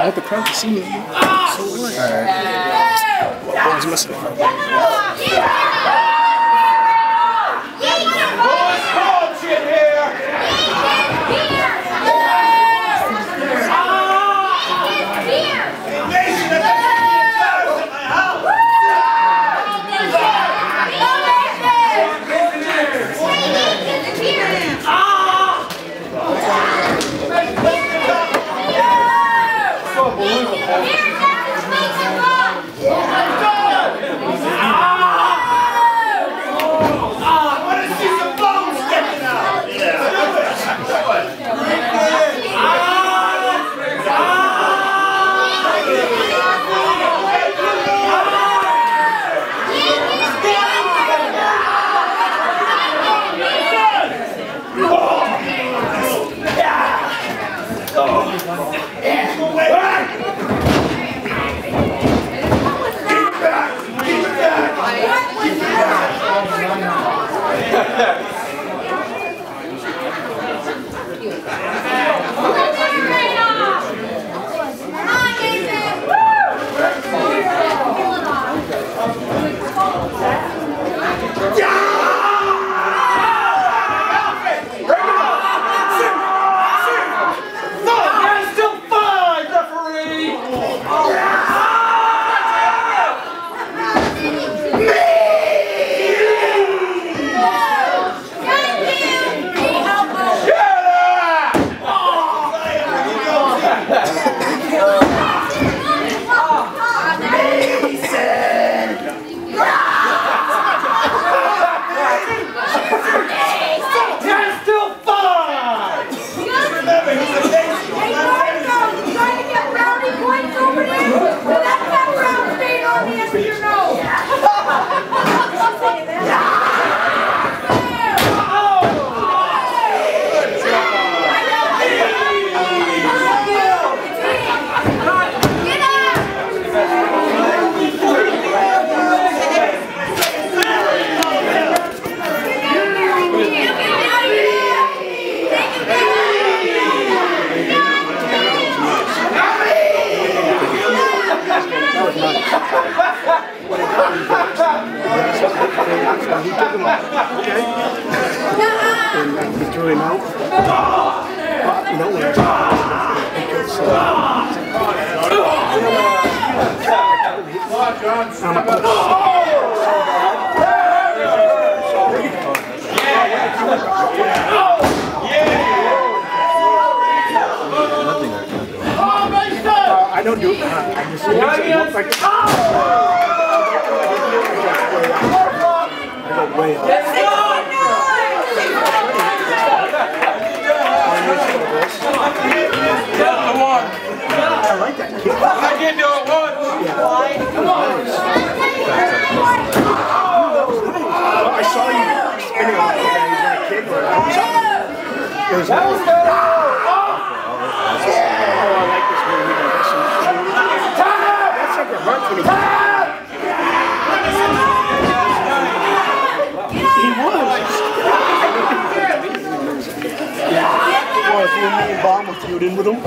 I have the crowd to see me. So what? Alright. Boys missing. Unbelievable. É. he uh, threw him out. Uh, no one. Uh, uh, I don't do it. Uh, I just it like go way up. That kick. I saw you that was good. den Bedum.